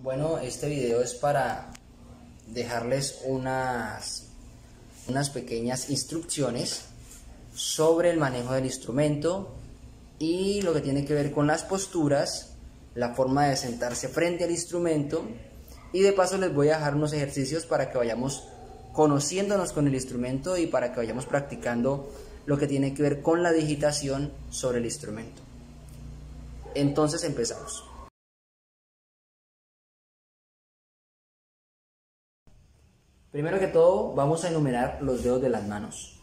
Bueno, este video es para dejarles unas, unas pequeñas instrucciones sobre el manejo del instrumento y lo que tiene que ver con las posturas, la forma de sentarse frente al instrumento y de paso les voy a dejar unos ejercicios para que vayamos conociéndonos con el instrumento y para que vayamos practicando lo que tiene que ver con la digitación sobre el instrumento. Entonces empezamos. Primero que todo vamos a enumerar los dedos de las manos.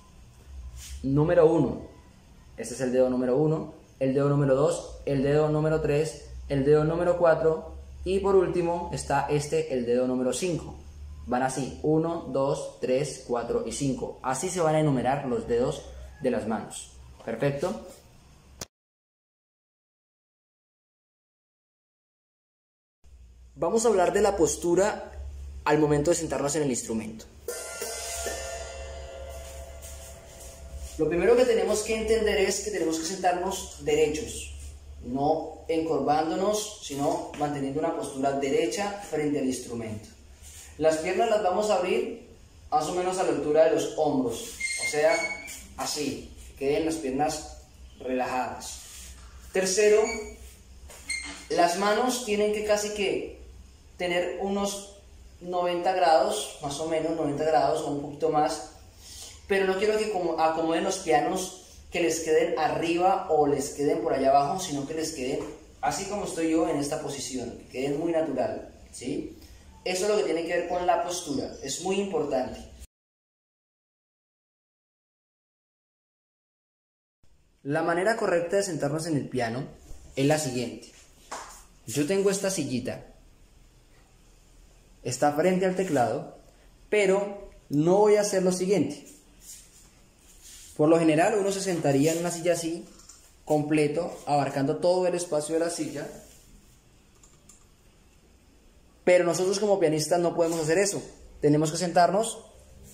Número 1, este es el dedo número 1, el dedo número 2, el dedo número 3, el dedo número 4 y por último está este, el dedo número 5. Van así, 1, 2, 3, 4 y 5. Así se van a enumerar los dedos de las manos. ¿Perfecto? Vamos a hablar de la postura al momento de sentarnos en el instrumento. Lo primero que tenemos que entender es que tenemos que sentarnos derechos, no encorvándonos, sino manteniendo una postura derecha frente al instrumento. Las piernas las vamos a abrir más o menos a la altura de los hombros, o sea, así, que queden las piernas relajadas. Tercero, las manos tienen que casi que tener unos 90 grados, más o menos 90 grados o un poquito más, pero no quiero que acomoden los pianos que les queden arriba o les queden por allá abajo, sino que les queden así como estoy yo en esta posición, que queden muy natural, ¿sí? Eso es lo que tiene que ver con la postura, es muy importante. La manera correcta de sentarnos en el piano es la siguiente. Yo tengo esta sillita, está frente al teclado, pero no voy a hacer lo siguiente. Por lo general uno se sentaría en una silla así, completo, abarcando todo el espacio de la silla, pero nosotros como pianistas no podemos hacer eso. Tenemos que sentarnos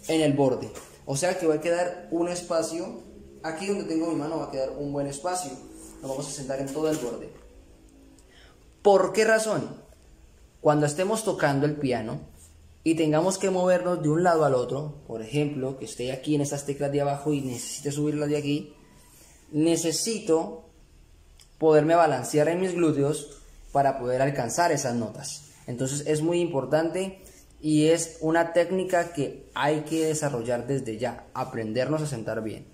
en el borde. O sea que va a quedar un espacio, aquí donde tengo mi mano va a quedar un buen espacio. Nos vamos a sentar en todo el borde. ¿Por qué razón? Cuando estemos tocando el piano y tengamos que movernos de un lado al otro, por ejemplo, que esté aquí en estas teclas de abajo y necesite subirlas de aquí, necesito poderme balancear en mis glúteos para poder alcanzar esas notas. Entonces es muy importante y es una técnica que hay que desarrollar desde ya, aprendernos a sentar bien.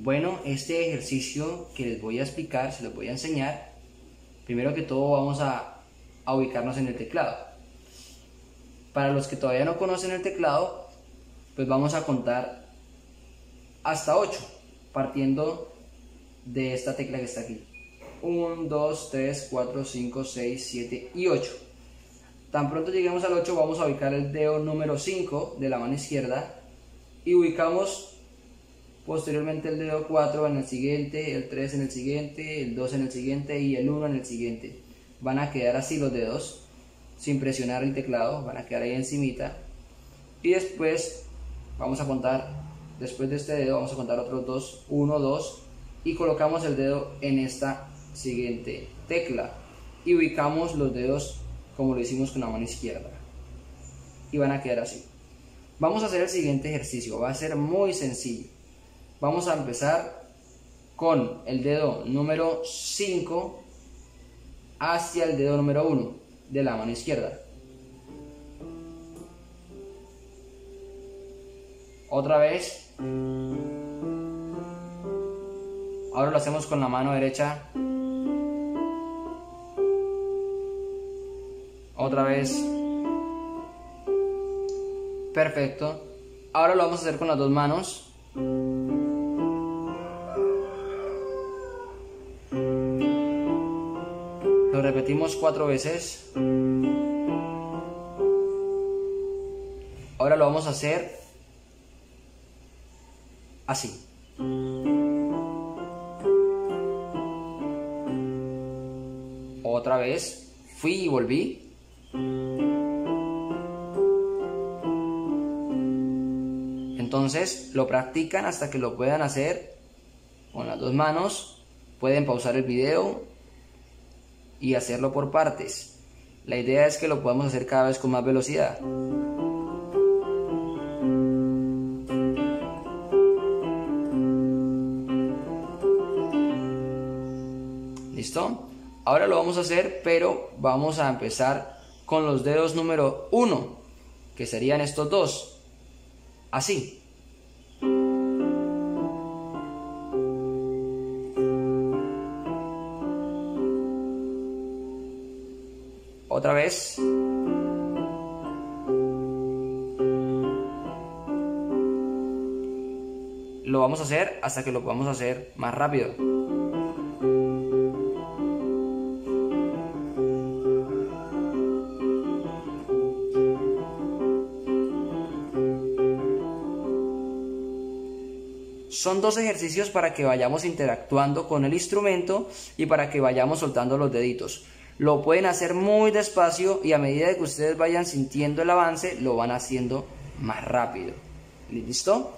Bueno, este ejercicio que les voy a explicar, se los voy a enseñar, primero que todo vamos a, a ubicarnos en el teclado. Para los que todavía no conocen el teclado, pues vamos a contar hasta 8, partiendo de esta tecla que está aquí. 1, 2, 3, 4, 5, 6, 7 y 8. Tan pronto lleguemos al 8 vamos a ubicar el dedo número 5 de la mano izquierda y ubicamos posteriormente el dedo 4 en el siguiente, el 3 en el siguiente, el 2 en el siguiente y el 1 en el siguiente. Van a quedar así los dedos sin presionar el teclado, van a quedar ahí encimita. Y después vamos a contar, después de este dedo vamos a contar otros dos, 1, 2 y colocamos el dedo en esta siguiente tecla. Y ubicamos los dedos como lo hicimos con la mano izquierda. Y van a quedar así. Vamos a hacer el siguiente ejercicio va a ser muy sencillo vamos a empezar con el dedo número 5 hacia el dedo número 1 de la mano izquierda otra vez Ahora lo hacemos con la mano derecha. Otra vez. Perfecto. Ahora lo vamos a hacer con las dos manos. Cuatro veces. Ahora lo vamos a hacer así. otra vez, fui y volví. Entonces lo practican hasta que lo puedan hacer con las dos manos Pueden pausar el video y hacerlo por partes. La idea es que lo podamos hacer cada vez con más velocidad. ¿Listo? Ahora lo vamos a hacer, pero vamos a empezar con los dedos número 1, que serían estos dos. Así. Lo vamos a hacer hasta que lo podamos hacer más rápido. Son dos ejercicios para que vayamos interactuando con el instrumento y para que vayamos soltando los deditos. Lo pueden hacer muy despacio y a medida que ustedes vayan sintiendo el avance, lo van haciendo más rápido. ¿Listo?